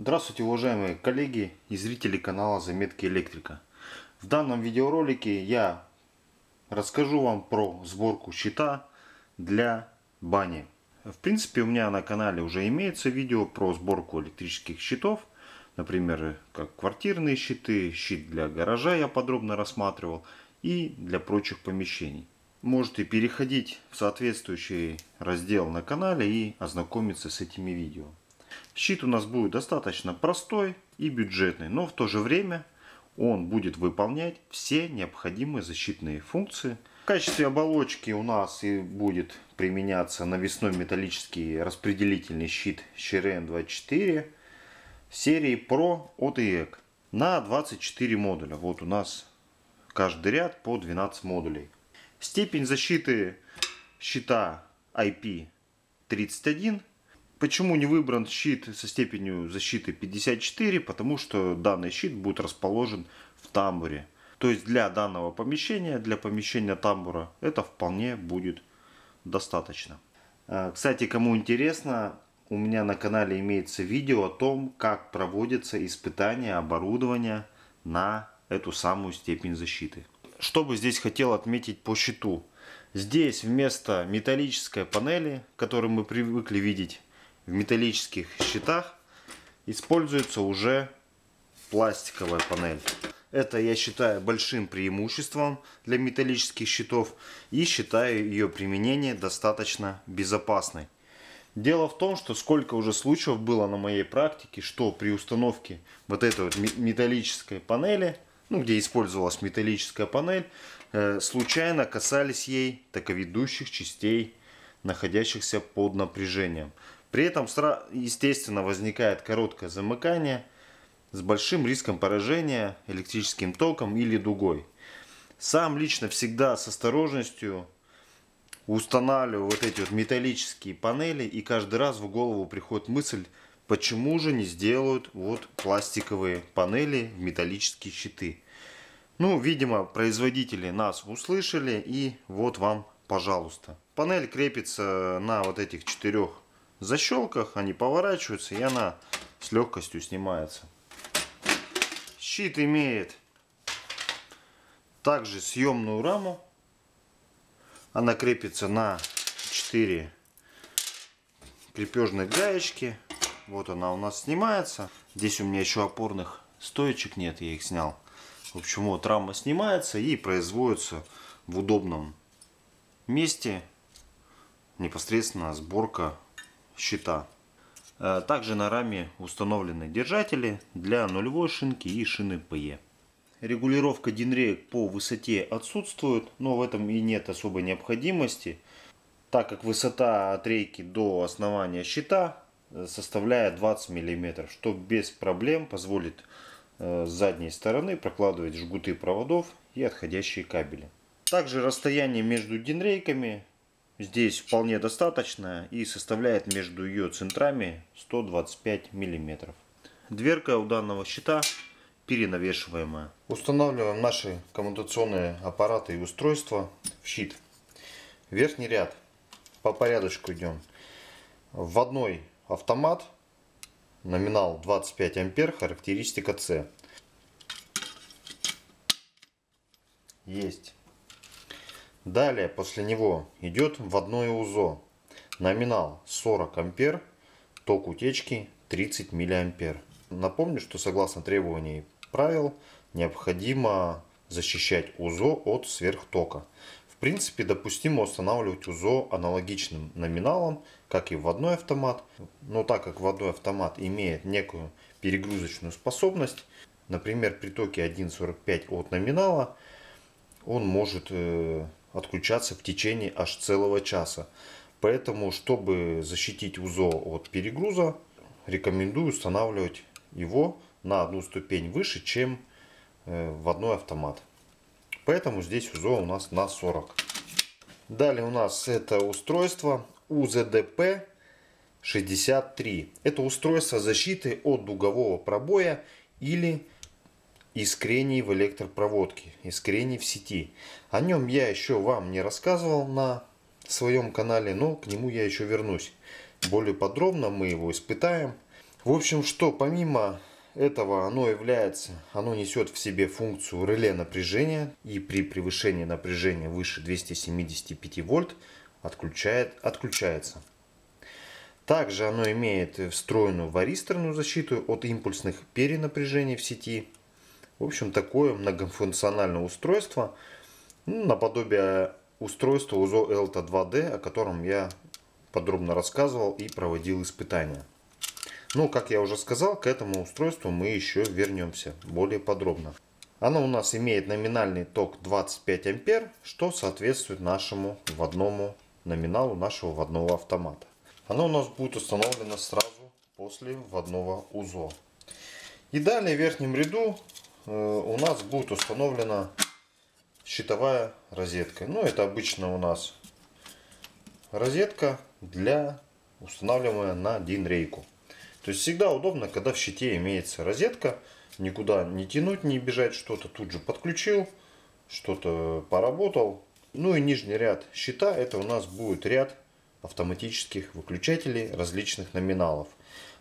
Здравствуйте, уважаемые коллеги и зрители канала Заметки Электрика. В данном видеоролике я расскажу вам про сборку щита для бани. В принципе, у меня на канале уже имеется видео про сборку электрических щитов. Например, как квартирные щиты, щит для гаража я подробно рассматривал и для прочих помещений. Можете переходить в соответствующий раздел на канале и ознакомиться с этими видео. Щит у нас будет достаточно простой и бюджетный, но в то же время он будет выполнять все необходимые защитные функции. В качестве оболочки у нас и будет применяться навесной металлический распределительный щит Shiren24 серии Pro от EEC на 24 модуля. Вот у нас каждый ряд по 12 модулей. Степень защиты щита IP31 Почему не выбран щит со степенью защиты 54? Потому что данный щит будет расположен в тамбуре. То есть для данного помещения, для помещения тамбура, это вполне будет достаточно. А, кстати, кому интересно, у меня на канале имеется видео о том, как проводятся испытания оборудования на эту самую степень защиты. Что бы здесь хотел отметить по щиту. Здесь вместо металлической панели, которую мы привыкли видеть в металлических щитах используется уже пластиковая панель. Это я считаю большим преимуществом для металлических щитов и считаю ее применение достаточно безопасной. Дело в том, что сколько уже случаев было на моей практике, что при установке вот этой вот металлической панели, ну где использовалась металлическая панель, э, случайно касались ей таковедущих частей, находящихся под напряжением. При этом, естественно, возникает короткое замыкание с большим риском поражения электрическим током или дугой. Сам лично всегда с осторожностью устанавливаю вот эти вот металлические панели и каждый раз в голову приходит мысль, почему же не сделают вот пластиковые панели в металлические щиты. Ну, видимо, производители нас услышали и вот вам, пожалуйста. Панель крепится на вот этих четырех защелках, они поворачиваются и она с легкостью снимается. Щит имеет также съемную раму. Она крепится на 4 крепежных гаечки. Вот она у нас снимается. Здесь у меня еще опорных стоечек нет, я их снял. В общем, вот рама снимается и производится в удобном месте непосредственно сборка щита. Э, также на раме установлены держатели для нулевой шинки и шины PE. Регулировка динреек по высоте отсутствует, но в этом и нет особой необходимости, так как высота от рейки до основания щита э, составляет 20 мм, что без проблем позволит э, с задней стороны прокладывать жгуты проводов и отходящие кабели. Также расстояние между динрейками здесь вполне достаточно и составляет между ее центрами 125 миллиметров. Дверка у данного щита перенавешиваемая. Устанавливаем наши коммутационные аппараты и устройства в щит. Верхний ряд. По порядочку идем. В одной автомат. Номинал 25 ампер. Характеристика C. Есть. Далее после него идет вводное УЗО. Номинал 40 ампер, ток утечки 30 миллиампер. Напомню, что согласно требований правил необходимо защищать УЗО от сверхтока. В принципе, допустимо устанавливать УЗО аналогичным номиналом, как и вводной автомат. Но так как вводной автомат имеет некую перегрузочную способность, например, при токе 1.45 от номинала, он может э, отключаться в течение аж целого часа. Поэтому, чтобы защитить УЗО от перегруза, рекомендую устанавливать его на одну ступень выше, чем э, в одной автомат. Поэтому здесь УЗО у нас на 40. Далее у нас это устройство УЗДП 63. Это устройство защиты от дугового пробоя или искрений в электропроводке, искрений в сети. О нем я еще вам не рассказывал на своем канале, но к нему я еще вернусь. Более подробно мы его испытаем. В общем, что помимо этого оно является, оно несет в себе функцию реле напряжения и при превышении напряжения выше 275 вольт отключает, отключается. Также оно имеет встроенную варисторную защиту от импульсных перенапряжений в сети. В общем, такое многофункциональное устройство, ну, наподобие устройства УЗО Elta 2D, о котором я подробно рассказывал и проводил испытания. Но, как я уже сказал, к этому устройству мы еще вернемся более подробно. Оно у нас имеет номинальный ток 25 ампер, что соответствует нашему вводному номиналу нашего вводного автомата. Оно у нас будет установлено сразу после вводного УЗО. И далее в верхнем ряду у нас будет установлена щитовая розетка. Ну, это обычно у нас розетка для устанавливаемая на DIN-рейку. То есть всегда удобно, когда в щите имеется розетка, никуда не тянуть, не бежать что-то, тут же подключил, что-то поработал. Ну и нижний ряд щита, это у нас будет ряд автоматических выключателей различных номиналов.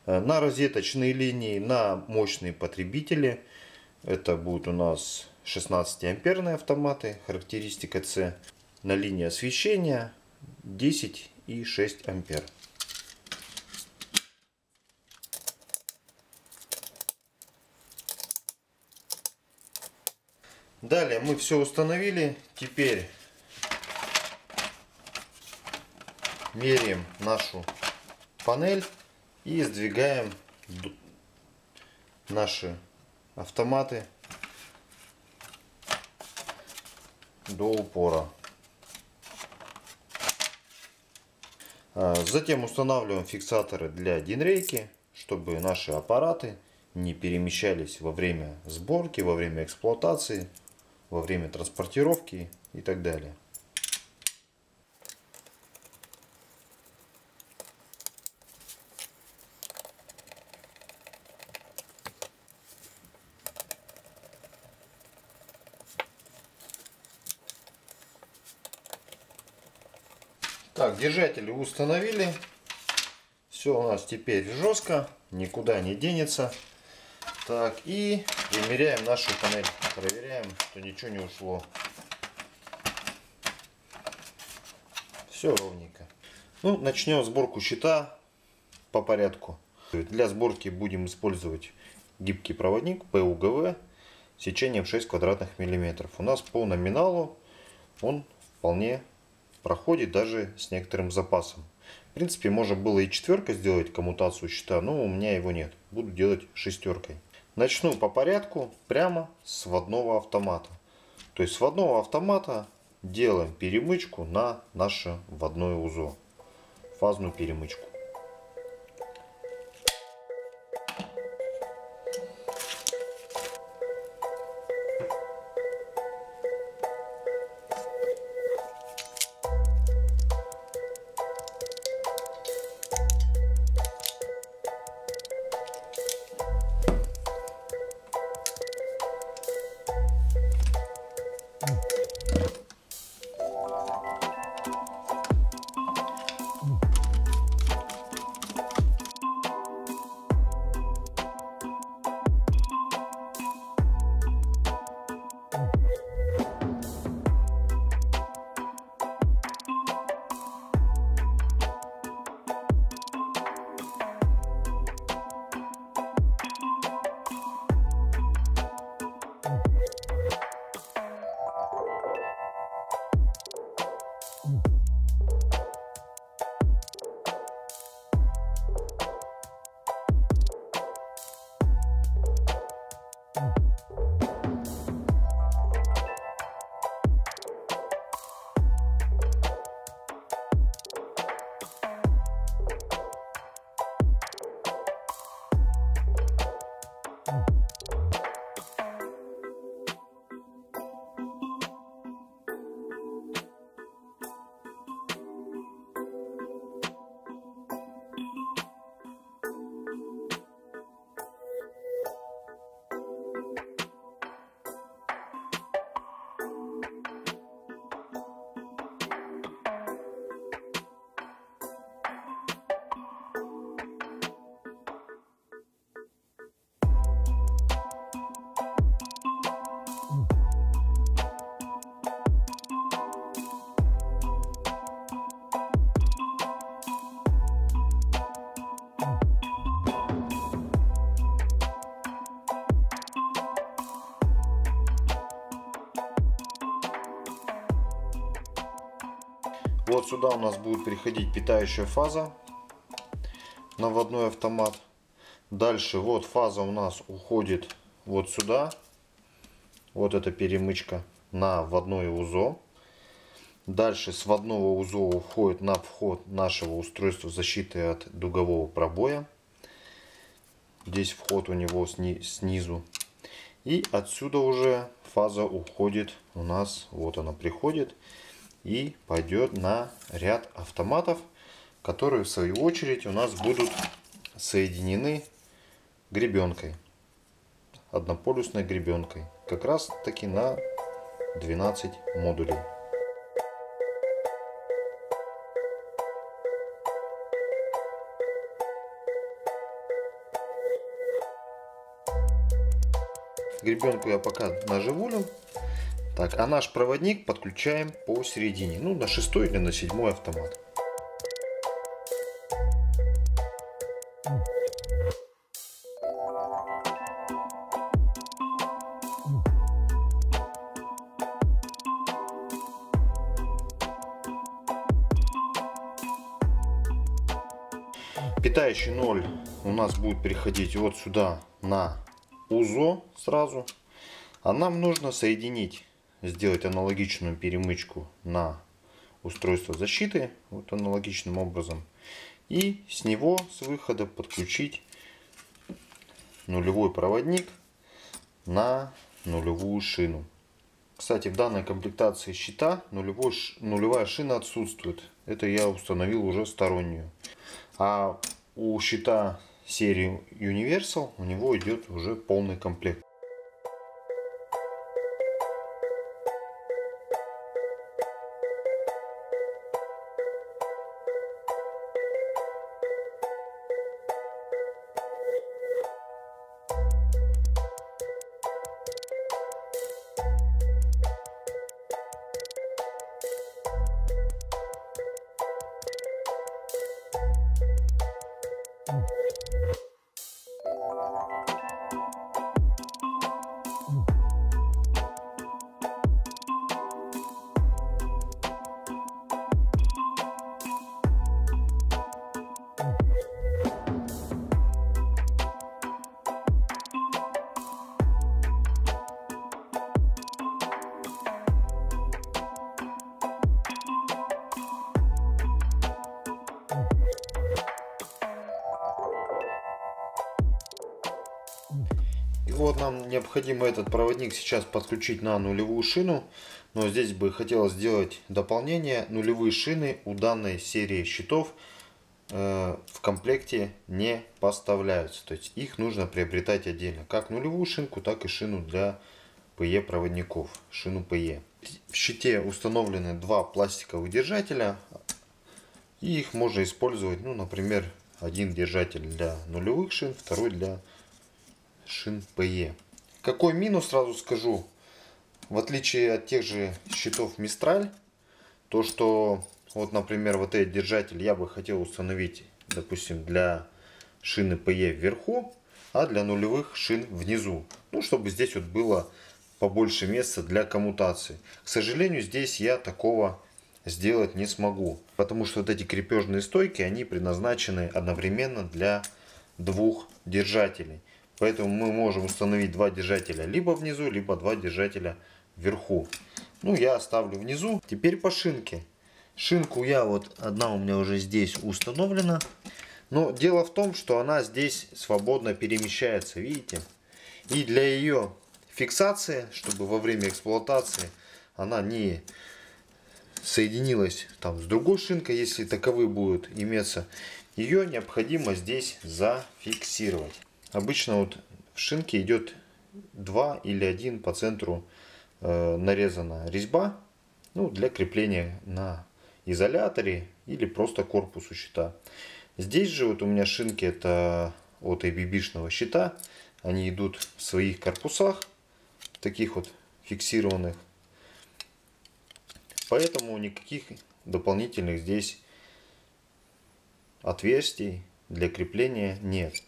Э, на розеточные линии, на мощные потребители, это будут у нас 16 амперные автоматы, характеристика C. На линии освещения 10 и 6 ампер. Далее мы все установили. Теперь меряем нашу панель и сдвигаем наши автоматы до упора. А, затем устанавливаем фиксаторы для динрейки, чтобы наши аппараты не перемещались во время сборки, во время эксплуатации, во время транспортировки и так далее. Так, держатели установили. Все у нас теперь жестко, никуда не денется. Так, и примеряем нашу панель. Проверяем, что ничего не ушло. Все ровненько. Ну, начнем сборку щита по порядку. Для сборки будем использовать гибкий проводник PUGV сечением 6 квадратных миллиметров. У нас по номиналу он вполне проходит даже с некоторым запасом. В принципе, можно было и четверкой сделать коммутацию счета, но у меня его нет. Буду делать шестеркой. Начну по порядку прямо с вводного автомата. То есть с вводного автомата делаем перемычку на наше вводное УЗО. Фазную перемычку. Сюда у нас будет приходить питающая фаза на вводной автомат. Дальше вот фаза у нас уходит вот сюда. Вот эта перемычка на вводное УЗО. Дальше с вводного УЗО уходит на вход нашего устройства защиты от дугового пробоя. Здесь вход у него сни снизу. И отсюда уже фаза уходит у нас, вот она приходит и пойдет на ряд автоматов, которые в свою очередь у нас будут соединены гребенкой, однополюсной гребенкой, как раз таки на 12 модулей. Гребенку я пока наживулю. Так, а наш проводник подключаем посередине, ну на шестой или на седьмой автомат. Питающий ноль у нас будет переходить вот сюда на УЗО сразу. А нам нужно соединить, сделать аналогичную перемычку на устройство защиты, вот аналогичным образом. И с него, с выхода, подключить нулевой проводник на нулевую шину. Кстати, в данной комплектации щита нулевой, нулевая шина отсутствует. Это я установил уже стороннюю. А у щита серии Universal у него идет уже полный комплект. Нам необходимо этот проводник сейчас подключить на нулевую шину. Но здесь бы хотелось сделать дополнение. Нулевые шины у данной серии щитов э, в комплекте не поставляются. То есть их нужно приобретать отдельно. Как нулевую шинку, так и шину для PE проводников. Шину PE. В щите установлены два пластиковых держателя. И их можно использовать, ну, например, один держатель для нулевых шин, второй для шин PE. Какой минус, сразу скажу. В отличие от тех же щитов Мистраль, то что, вот, например, вот этот держатель я бы хотел установить, допустим, для шины PE вверху, а для нулевых шин внизу. Ну, чтобы здесь вот было побольше места для коммутации. К сожалению, здесь я такого сделать не смогу, потому что вот эти крепежные стойки, они предназначены одновременно для двух держателей. Поэтому мы можем установить два держателя либо внизу, либо два держателя вверху. Ну, я оставлю внизу. Теперь по шинке. Шинку я вот, одна у меня уже здесь установлена. Но дело в том, что она здесь свободно перемещается, видите? И для ее фиксации, чтобы во время эксплуатации она не соединилась там с другой шинкой, если таковые будут иметься, ее необходимо здесь зафиксировать. Обычно вот в шинке идет 2 или 1 по центру э, нарезана резьба ну, для крепления на изоляторе или просто корпусу щита. Здесь же вот у меня шинки это от ABB-шного щита. Они идут в своих корпусах, таких вот фиксированных. Поэтому никаких дополнительных здесь отверстий для крепления нет.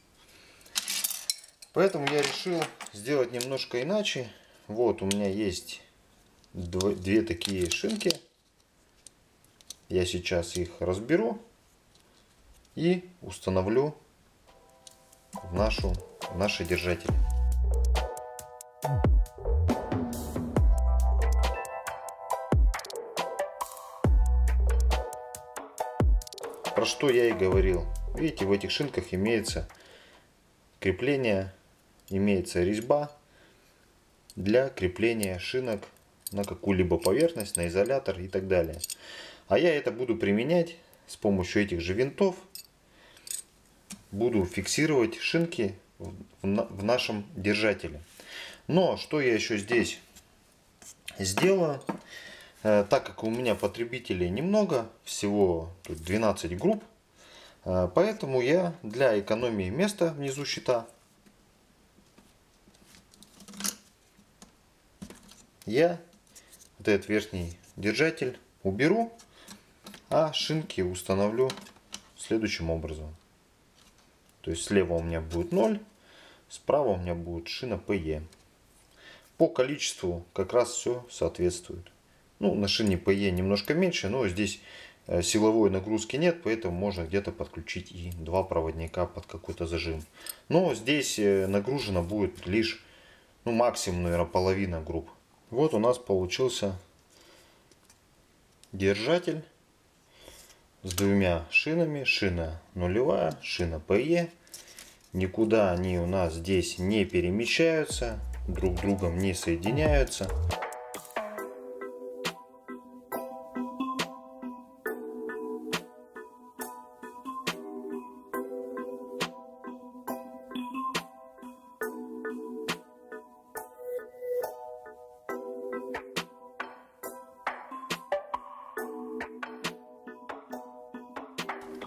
Поэтому я решил сделать немножко иначе. Вот у меня есть две такие шинки. я сейчас их разберу и установлю в, нашу, в наши держатели. Про что я и говорил. Видите, в этих шинках имеется крепление, имеется резьба для крепления шинок на какую-либо поверхность, на изолятор и так далее. А я это буду применять с помощью этих же винтов. Буду фиксировать шинки в нашем держателе. Но что я еще здесь сделаю? Э, так как у меня потребителей немного, всего тут 12 групп, э, поэтому я для экономии места внизу щита я вот этот верхний держатель уберу, а шинки установлю следующим образом. То есть слева у меня будет 0, справа у меня будет шина PE. По количеству как раз все соответствует. Ну, на шине PE немножко меньше, но здесь э, силовой нагрузки нет, поэтому можно где-то подключить и два проводника под какой-то зажим. Но здесь э, нагружено будет лишь, ну, максимум, наверное, половина групп. Вот у нас получился держатель с двумя шинами. Шина нулевая, шина PE. Никуда они у нас здесь не перемещаются, друг другом не соединяются.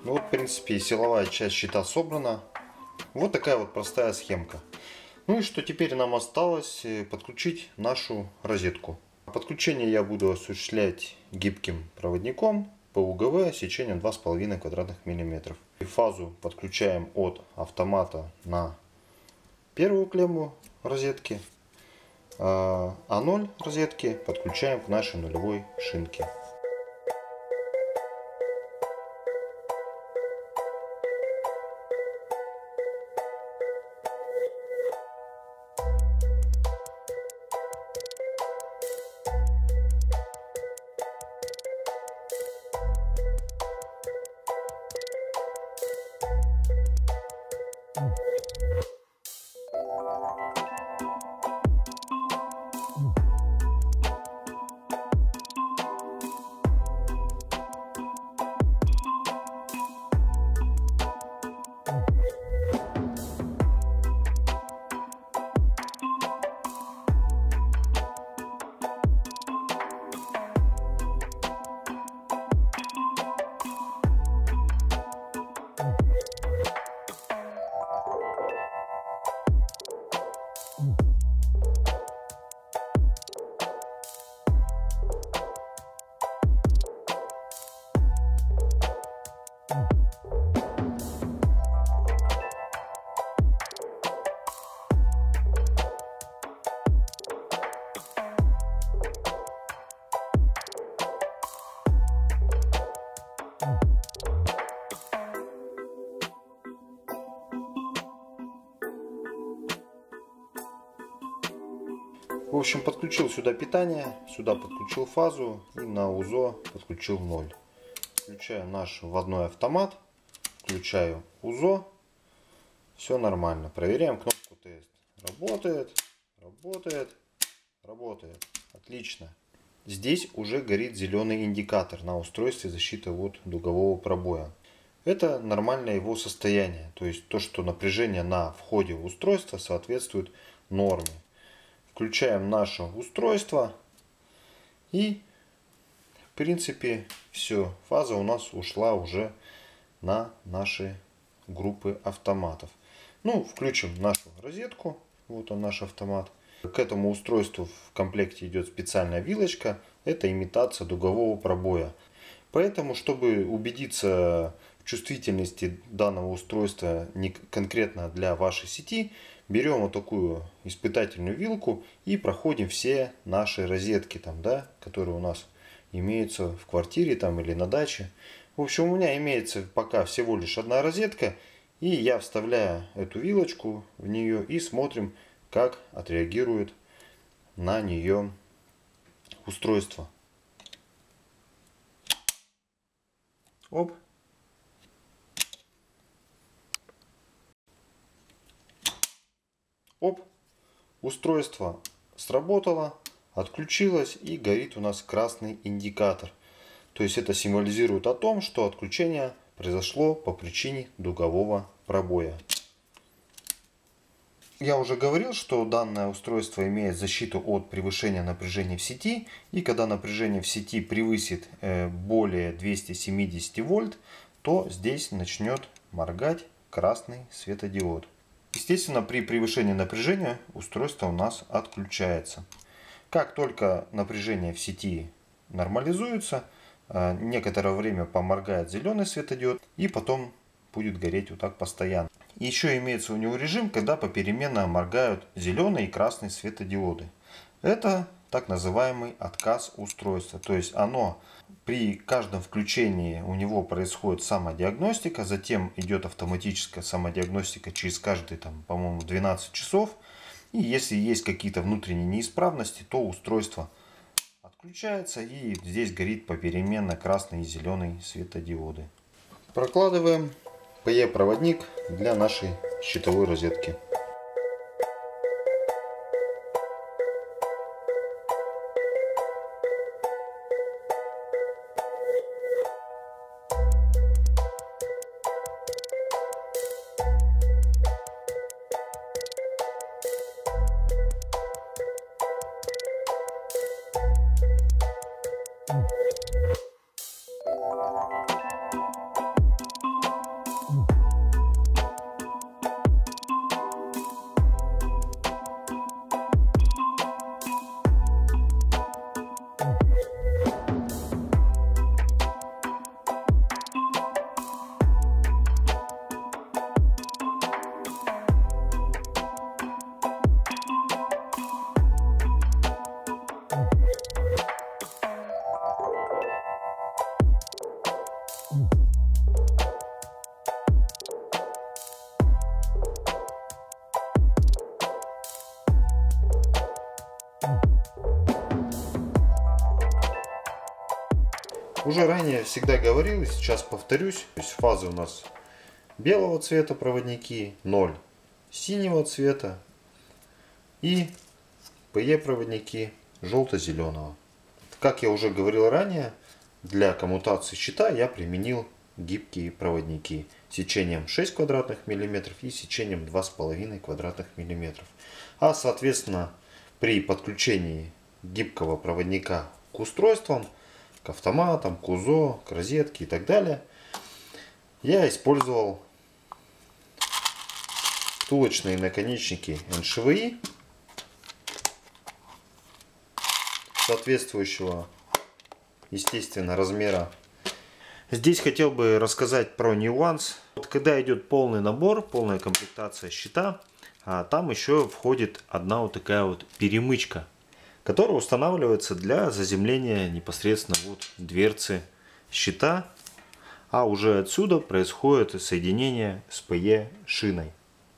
Ну вот, в принципе, силовая часть щита собрана. Вот такая вот простая схемка. Ну и что теперь нам осталось э, подключить нашу розетку. Подключение я буду осуществлять гибким проводником по УГВ сечением 2,5 квадратных миллиметров. И фазу подключаем от автомата на первую клемму розетки, а 0 а розетки подключаем к нашей нулевой шинке. В общем, подключил сюда питание, сюда подключил фазу и на УЗО подключил 0. Включаю наш вводной автомат, включаю УЗО. Все нормально. Проверяем кнопку тест. Работает, работает, работает. Отлично. Здесь уже горит зеленый индикатор на устройстве защиты от дугового пробоя. Это нормальное его состояние. То есть то, что напряжение на входе в устройство соответствует норме. Включаем наше устройство. И в принципе все. Фаза у нас ушла уже на наши группы автоматов. Ну, включим нашу розетку. Вот он наш автомат. К этому устройству в комплекте идет специальная вилочка. Это имитация дугового пробоя. Поэтому, чтобы убедиться в чувствительности данного устройства не конкретно для вашей сети, берем вот такую испытательную вилку и проходим все наши розетки, там, да, которые у нас имеются в квартире там или на даче. В общем, у меня имеется пока всего лишь одна розетка, и я вставляю эту вилочку в нее и смотрим, как отреагирует на нее устройство. Оп. Устройство сработало, отключилось и горит у нас красный индикатор. То есть это символизирует о том, что отключение произошло по причине дугового пробоя. Я уже говорил, что данное устройство имеет защиту от превышения напряжения в сети. И когда напряжение в сети превысит э, более 270 вольт, то здесь начнет моргать красный светодиод. Естественно, при превышении напряжения устройство у нас отключается. Как только напряжение в сети нормализуется, э, некоторое время поморгает зеленый светодиод и потом будет гореть вот так постоянно. Еще имеется у него режим, когда попеременно моргают зеленые и красные светодиоды. Это так называемый отказ устройства. То есть оно при каждом включении у него происходит самодиагностика, затем идет автоматическая самодиагностика через каждые, там, по-моему, 12 часов. И если есть какие-то внутренние неисправности, то устройство отключается и здесь горит попеременно красный и зеленый светодиоды. Прокладываем PE-проводник для нашей щитовой розетки. Уже ранее всегда говорил и сейчас повторюсь. То есть фазы у нас белого цвета проводники, 0 синего цвета и PE проводники желто-зеленого. Как я уже говорил ранее, для коммутации щита я применил гибкие проводники сечением 6 квадратных миллиметров и сечением 2,5 квадратных миллиметров. А соответственно при подключении гибкого проводника к устройствам к автоматам, к УЗО, к розетке и так далее, я использовал втулочные наконечники НШВИ соответствующего, естественно, размера. Здесь хотел бы рассказать про нюанс. Вот когда идет полный набор, полная комплектация щита, а там еще входит одна вот такая вот перемычка которая устанавливается для заземления непосредственно вот дверцы щита, а уже отсюда происходит соединение с PE шиной.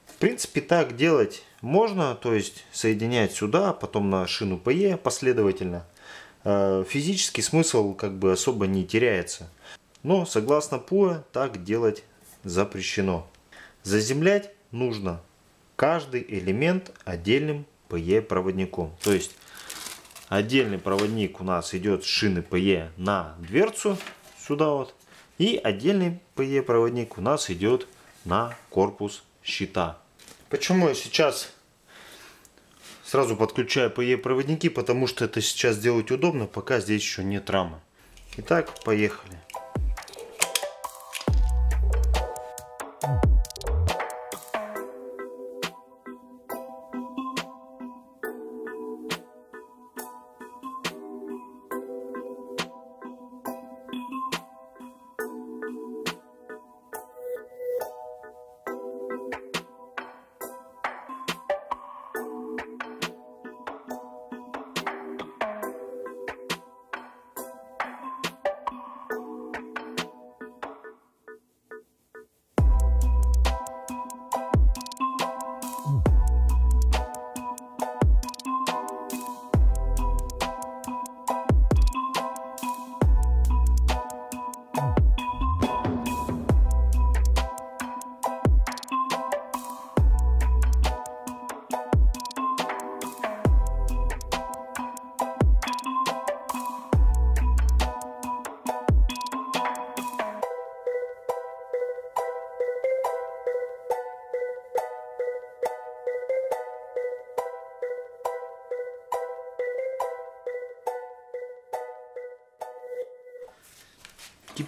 В принципе так делать можно, то есть соединять сюда, потом на шину PE последовательно. Э, физический смысл как бы особо не теряется. Но согласно ПУЭ так делать запрещено. Заземлять нужно каждый элемент отдельным PE проводником. То есть Отдельный проводник у нас идет с шины PE на дверцу, сюда вот. И отдельный PE проводник у нас идет на корпус щита. Почему я сейчас сразу подключаю PE проводники? Потому что это сейчас делать удобно, пока здесь еще нет рамы. Итак, поехали.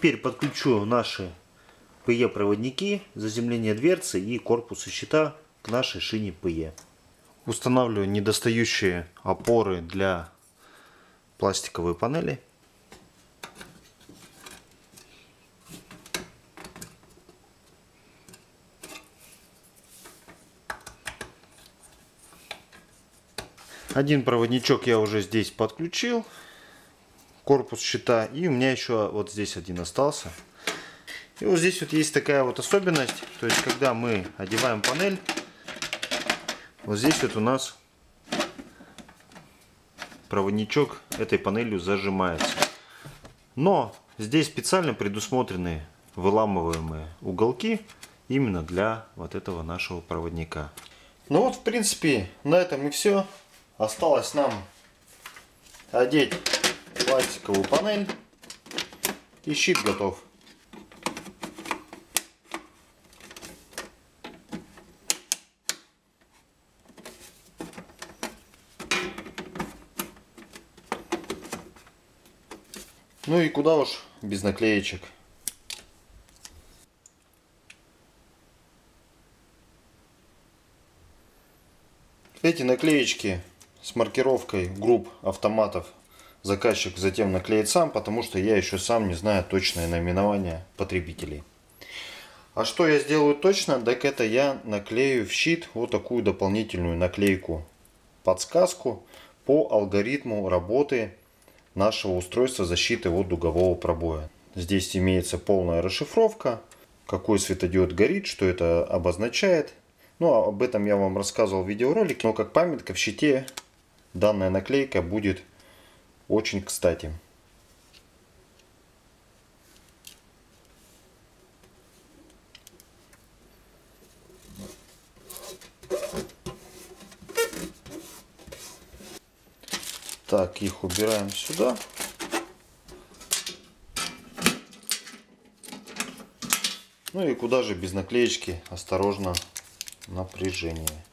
Теперь подключу наши PE проводники, заземление дверцы и корпуса щита к нашей шине PE. Устанавливаю недостающие опоры для пластиковой панели. Один проводничок я уже здесь подключил. Корпус щита. И у меня еще вот здесь один остался. И вот здесь вот есть такая вот особенность. То есть, когда мы одеваем панель, вот здесь вот у нас проводничок этой панелью зажимается. Но здесь специально предусмотрены выламываемые уголки именно для вот этого нашего проводника. Ну вот, в принципе, на этом и все. Осталось нам одеть пластиковую панель и щит готов. Ну и куда уж без наклеечек. Эти наклеечки с маркировкой групп автоматов заказчик затем наклеит сам, потому что я еще сам не знаю точное наименование потребителей. А что я сделаю точно? Так это я наклею в щит вот такую дополнительную наклейку, подсказку по алгоритму работы нашего устройства защиты от дугового пробоя. Здесь имеется полная расшифровка, какой светодиод горит, что это обозначает. Ну, а об этом я вам рассказывал в видеоролике, но как памятка в щите данная наклейка будет очень кстати. Так, их убираем сюда. Ну и куда же без наклеечки, осторожно, напряжение.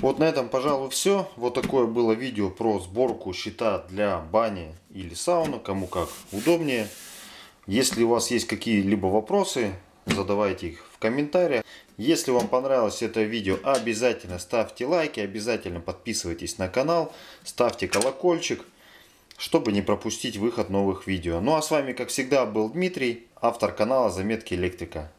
Вот на этом, пожалуй, все. Вот такое было видео про сборку щита для бани или сауны, кому как удобнее. Если у вас есть какие-либо вопросы, задавайте их в комментариях. Если вам понравилось это видео, обязательно ставьте лайки, обязательно подписывайтесь на канал, ставьте колокольчик, чтобы не пропустить выход новых видео. Ну а с вами, как всегда, был Дмитрий, автор канала Заметки Электрика.